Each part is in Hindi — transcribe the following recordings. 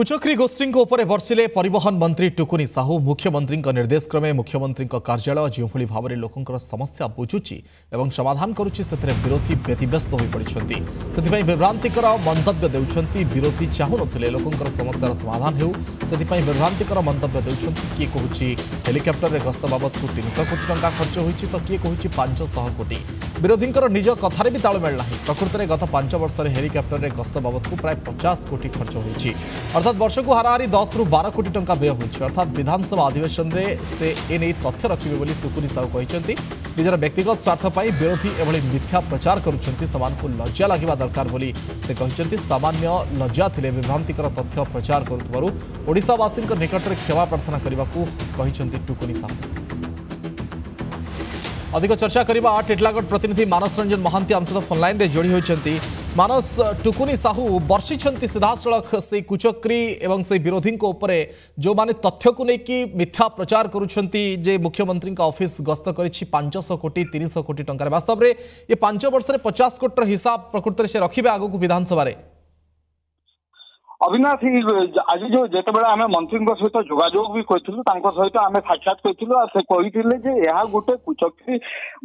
কুচক্রি গোষ্ঠীঙ্ উপরে বর্ষিলে পরিবহন মন্ত্রী টুকুনি সাহু মুখ্যমন্ত্রী নির্দেশক্রমে মুখ্যমন্ত্রী কার্যালয় যেভাবে ভাবে লোকর সমস্যা বুঝুছি এবং সমাধান করুছি সেতে বিরোধী ব্যতিব্যস্ত হয়ে পড়ছেন সেপাই বিভ্রান্তিকর মন্তব্য দেছেন বিরোধী চাহুনলে লোকর সমস্যার সমাধান হেউ সেপাই বিভ্রান্তিকর মন্তব্য দেছেন কি কুচি হেলিকপ্টরের গস্ত বাবদকু তিনশহ কোটি টঙ্কা খরচ হয়েছে তো কি কুচি পাঁচশহ কোটি বিরোধীঙ্কর নিজ কথার বি তালমেল না প্রকৃতরে গত পাঁচ বর্ষের হেলিকপ্টরের গস্ত বাবদকু প্রায় পচাশ কোটি খরচ হয়েছে অর্থাৎ अर्थात वर्ष को हारा दस रु बार कोटी टंका व्यय हो विधानसभा अधिवेशन में से एने तथ्य रखे टुकुनि साहू कहते निजर व्यक्तिगत स्वार्थपाई विरोधी एभली मिथ्या प्रचार कर लज्जा लगे दरकार से कहते सामान्य लज्जा थे विभ्रांतिकर तथ्य प्रचार करुवशावासी निकट में क्षमा प्रार्थना करने को टुकुनी साहू अधिक चर्चा करवा टीटलागढ़ प्रतिनिधि मानस रंजन महांती आम सहित फोनल जोड़ी होती मानस टुकुनी साहू बर्षि सीधासख से कुचक्री एवं से विरोधी जो मैंने तथ्य को लेकिन मिथ्या प्रचार करुँचे मुख्यमंत्री अफिस् गस्त कर पांचश कोटी तीन शह कोटी टकर वास्तव में ये पांच वर्ष पचास कोटर हिसाब प्रकृत से रखिए आगे विधानसभा ଅବିନାଶ ଆଜି ଯୋଉ ଯେତେବେଳେ ଆମେ ମନ୍ତ୍ରୀଙ୍କ ସହିତ ଯୋଗାଯୋଗ ବି କରିଥିଲୁ ତାଙ୍କ ସହିତ ଆମେ ସାକ୍ଷାତ କରିଥିଲୁ ଆଉ ସେ କହିଥିଲେ ଯେ ଏହା ଗୋଟେ କୁଚକ୍ତି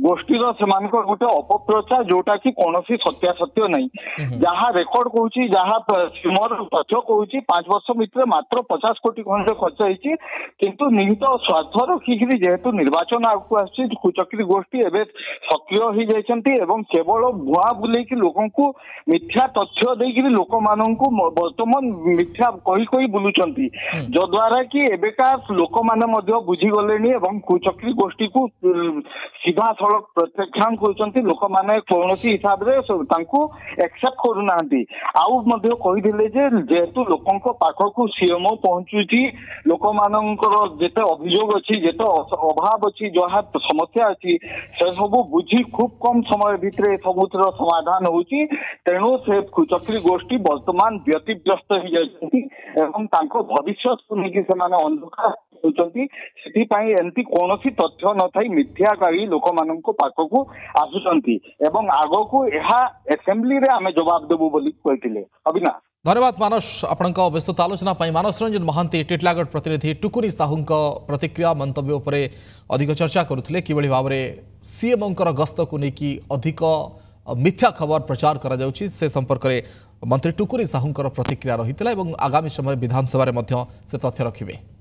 ଗୋଷ୍ଠୀର ସେମାନଙ୍କର ଗୋଟେ ଅପପ୍ରଚାର ଯୋଉଟା କି କୌଣସି ସତ୍ୟାସତ୍ୟ ନାହିଁ ଯାହା ରେକର୍ଡ କହୁଛି ଯାହା ସିମର ତଥ୍ୟ କହୁଛି ପାଞ୍ଚ ବର୍ଷ ଭିତରେ ମାତ୍ର ପଚାଶ କୋଟି ଖଣ୍ଡେ ଖର୍ଚ୍ଚ ହେଇଛି କିନ୍ତୁ ନିହିତ ସ୍ୱାର୍ଥ ରଖିକିରି ଯେହେତୁ ନିର୍ବାଚନ ଆଗକୁ ଆସୁଛି କୁଚକ୍ରି ଗୋଷ୍ଠୀ ଏବେ ସକ୍ରିୟ ହେଇଯାଇଛନ୍ତି ଏବଂ କେବଳ ଭୁଆ ବୁଲେଇକି ଲୋକଙ୍କୁ ମିଥ୍ୟା ତଥ୍ୟ ଦେଇକିରି ଲୋକମାନଙ୍କୁ ବର୍ତ୍ତମାନ ମିଥ୍ୟା କହି କହି ବୁଲୁଛନ୍ତି ଯଦ୍ୱାରା କି ଏବେକା ଲୋକମାନେ ମଧ୍ୟ ବୁଝିଗଲେଣି ଏବଂ କୁଚକ୍ରୀ ଗୋଷ୍ଠୀକୁ ସିଧାସଳଖ ପ୍ରତ୍ୟାଖ୍ୟାନ କରୁଛନ୍ତି ଲୋକମାନେ କୌଣସି ହିସାବରେ ତାଙ୍କୁ ଏକ୍ସେପ୍ଟ କରୁନାହାନ୍ତି ଆଉ ମଧ୍ୟ କହିଥିଲେ ଯେ ଯେହେତୁ ଲୋକଙ୍କ ପାଖକୁ ସିଏମ୍ଓ ପହଞ୍ଚୁଛି ଲୋକମାନଙ୍କର ଯେତେ ଅଭିଯୋଗ ଅଛି ଯେତେ ଅଭାବ ଅଛି ଯାହା ସମସ୍ୟା ଅଛି ସେସବୁ ବୁଝି ଖୁବ୍ କମ୍ ସମୟ ଭିତରେ ସବୁଥିର ସମାଧାନ ହେଉଛି ତେଣୁ ସେ କୁଚକ୍ରୀ ଗୋଷ୍ଠୀ ବର୍ତ୍ତମାନ ବ୍ୟତିବ୍ୟସ୍ତ হয় যে আৰু আমাক তাকো ভৱিষ্যত সুনি কিমান অন্ধকাৰ হৈচান্তি সিতি পাই এমপি কোনসি তথ্য নথাই মিথ্যা কাৰী লোকমানক পাখক আছুচান্তি আৰু আগো কো ইহা অ্যাসেম্বলিৰে আমি জবাব দেব বুলি কৈtile אביনা ধন্যবাদ মানস আপোনাক অবস্ততা আলোচনা পাই মানস ৰঞ্জন মহান্তি টিটলাগড় প্ৰতিনিধি টুকुरी সাহু কো প্ৰতিক্ৰিয়া মন্তব্য ওপৰে অধিক চৰ্চা কৰুতলে কিবাৰী ভাৱৰে সি এমকৰ গস্ত কো নেকি অধিক মিথ্যা খবৰ প্ৰচাৰ কৰা যাওচি সে সম্পৰ্কে ମନ୍ତ୍ରୀ ଟୁକୁରି ସାହୁଙ୍କର ପ୍ରତିକ୍ରିୟା ରହିଥିଲା ଏବଂ ଆଗାମୀ ସମୟରେ ବିଧାନସଭାରେ ମଧ୍ୟ ସେ ତଥ୍ୟ ରଖିବେ